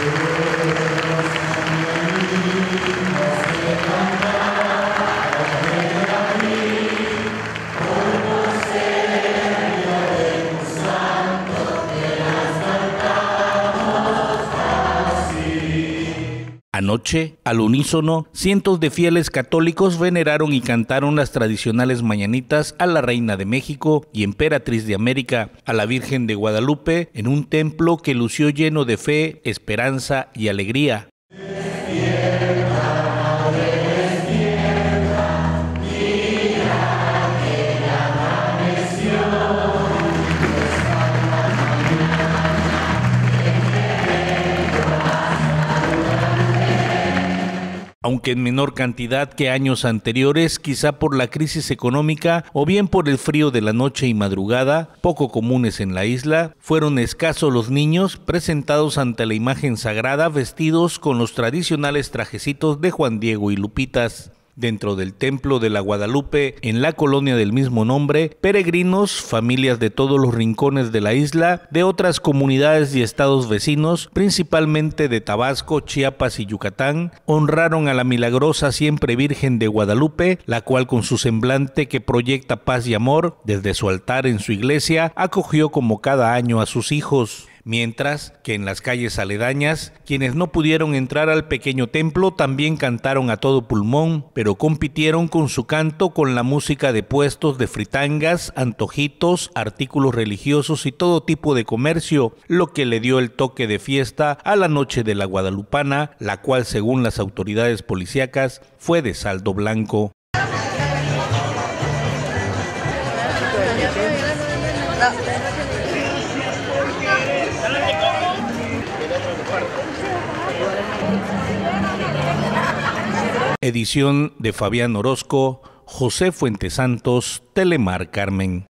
Amén. Anoche, al unísono, cientos de fieles católicos veneraron y cantaron las tradicionales mañanitas a la Reina de México y Emperatriz de América, a la Virgen de Guadalupe, en un templo que lució lleno de fe, esperanza y alegría. Aunque en menor cantidad que años anteriores, quizá por la crisis económica o bien por el frío de la noche y madrugada, poco comunes en la isla, fueron escasos los niños presentados ante la imagen sagrada vestidos con los tradicionales trajecitos de Juan Diego y Lupitas. Dentro del templo de la Guadalupe, en la colonia del mismo nombre, peregrinos, familias de todos los rincones de la isla, de otras comunidades y estados vecinos, principalmente de Tabasco, Chiapas y Yucatán, honraron a la milagrosa siempre Virgen de Guadalupe, la cual con su semblante que proyecta paz y amor, desde su altar en su iglesia, acogió como cada año a sus hijos mientras que en las calles aledañas, quienes no pudieron entrar al pequeño templo también cantaron a todo pulmón, pero compitieron con su canto con la música de puestos de fritangas, antojitos, artículos religiosos y todo tipo de comercio, lo que le dio el toque de fiesta a la noche de la Guadalupana, la cual según las autoridades policíacas fue de saldo blanco. Edición de Fabián Orozco, José Fuentes Santos, Telemar Carmen.